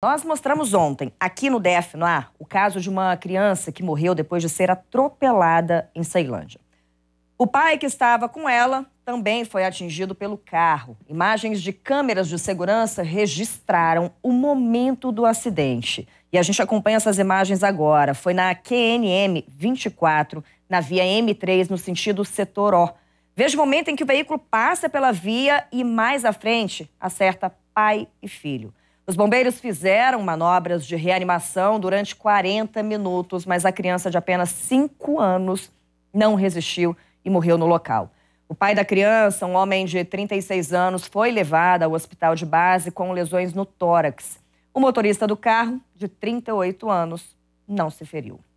Nós mostramos ontem, aqui no DF no ar, o caso de uma criança que morreu depois de ser atropelada em Ceilândia. O pai que estava com ela também foi atingido pelo carro. Imagens de câmeras de segurança registraram o momento do acidente. E a gente acompanha essas imagens agora. Foi na QNM 24, na via M3, no sentido setor O. Veja o momento em que o veículo passa pela via e mais à frente acerta pai e filho. Os bombeiros fizeram manobras de reanimação durante 40 minutos, mas a criança de apenas 5 anos não resistiu e morreu no local. O pai da criança, um homem de 36 anos, foi levado ao hospital de base com lesões no tórax. O motorista do carro, de 38 anos, não se feriu.